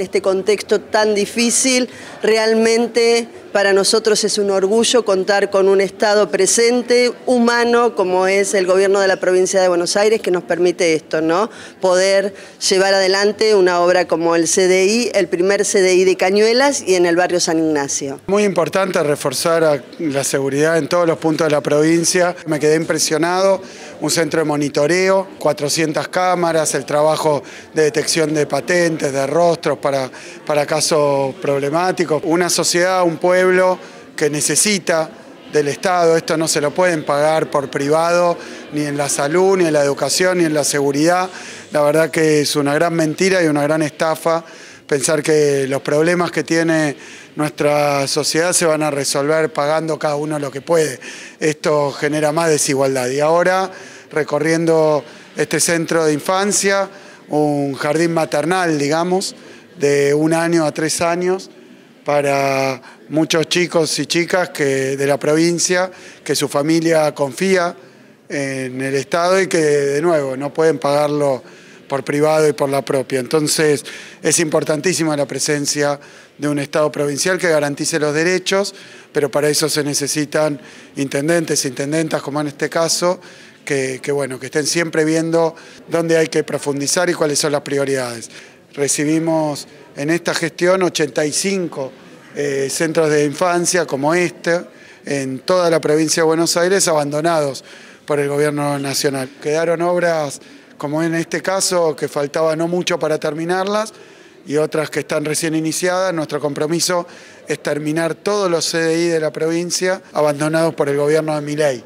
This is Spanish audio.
este contexto tan difícil. Realmente para nosotros es un orgullo contar con un Estado presente, humano, como es el gobierno de la provincia de Buenos Aires, que nos permite esto, ¿no? Poder llevar adelante una obra como el CDI, el primer CDI de Cañuelas y en el barrio San Ignacio. Muy importante reforzar la seguridad en todos los puntos de la provincia. Me quedé impresionado, un centro de monitoreo, 400 cámaras, el trabajo de detección de patentes, de rostros para, para casos problemáticos, una sociedad, un pueblo que necesita del Estado, esto no se lo pueden pagar por privado, ni en la salud, ni en la educación, ni en la seguridad. La verdad que es una gran mentira y una gran estafa pensar que los problemas que tiene nuestra sociedad se van a resolver pagando cada uno lo que puede. Esto genera más desigualdad. Y ahora, recorriendo este centro de infancia, un jardín maternal, digamos, de un año a tres años, para muchos chicos y chicas que, de la provincia, que su familia confía en el Estado y que de nuevo no pueden pagarlo por privado y por la propia. Entonces es importantísima la presencia de un Estado provincial que garantice los derechos, pero para eso se necesitan intendentes, intendentas, como en este caso, que, bueno, que estén siempre viendo dónde hay que profundizar y cuáles son las prioridades. Recibimos en esta gestión 85 eh, centros de infancia como este en toda la provincia de Buenos Aires abandonados por el gobierno nacional. Quedaron obras como en este caso que faltaba no mucho para terminarlas y otras que están recién iniciadas. Nuestro compromiso es terminar todos los CDI de la provincia abandonados por el gobierno de Miley.